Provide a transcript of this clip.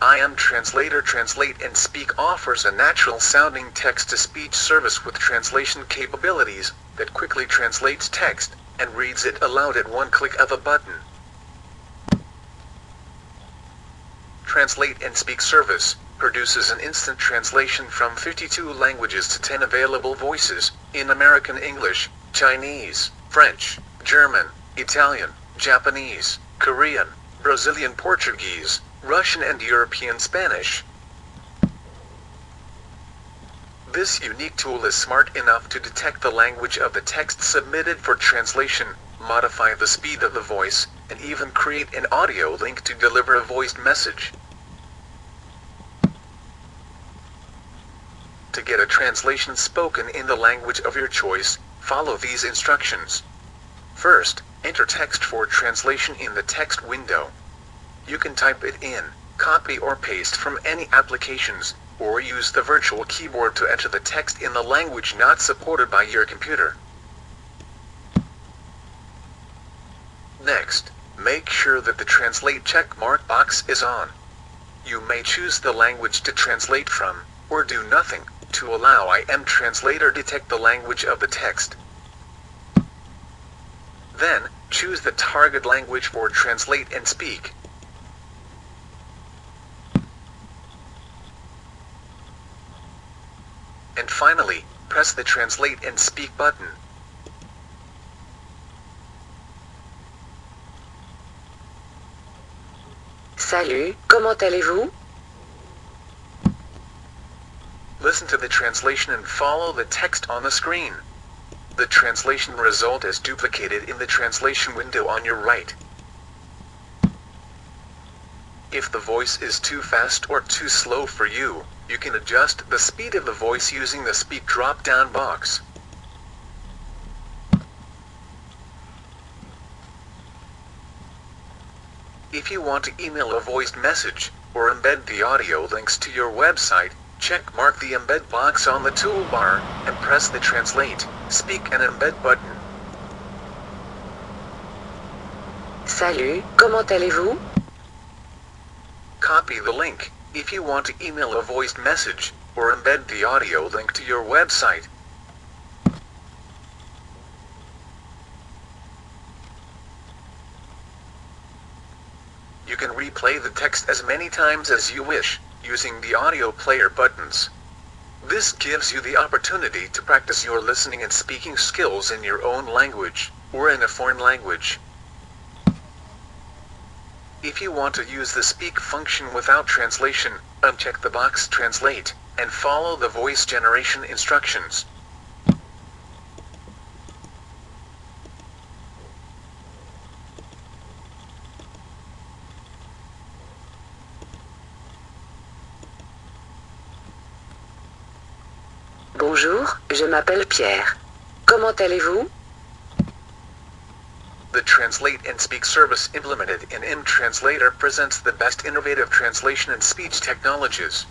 ImTranslator Translate and Speak offers a natural sounding text to speech service with translation capabilities that quickly translates text and reads it aloud at one click of a button. Translate and Speak service produces an instant translation from 52 languages to 10 available voices in American English, Chinese, French, German, Italian, Japanese, Korean, Brazilian Portuguese, Russian and European Spanish. This unique tool is smart enough to detect the language of the text submitted for translation, modify the speed of the voice, and even create an audio link to deliver a voiced message. To get a translation spoken in the language of your choice, follow these instructions. First, enter text for translation in the text window. You can type it in, copy or paste from any applications, or use the virtual keyboard to enter the text in the language not supported by your computer. Next, make sure that the translate checkmark box is on. You may choose the language to translate from, or do nothing, to allow ImTranslator detect the language of the text. Then, choose the target language for translate and speak. And finally, press the translate and speak button. Salut, comment allez-vous Listen to the translation and follow the text on the screen. The translation result is duplicated in the translation window on your right. If the voice is too fast or too slow for you, you can adjust the speed of the voice using the speak drop-down box. If you want to email a voiced message, or embed the audio links to your website, check mark the embed box on the toolbar, and press the translate, speak and embed button. Salut, comment allez-vous Copy the link, if you want to email a voiced message, or embed the audio link to your website. You can replay the text as many times as you wish, using the audio player buttons. This gives you the opportunity to practice your listening and speaking skills in your own language, or in a foreign language. If you want to use the speak function without translation, uncheck the box translate, and follow the voice generation instructions. Bonjour, je m'appelle Pierre. Comment allez-vous The Translate and Speak service implemented in ImTranslator presents the best innovative translation and speech technologies.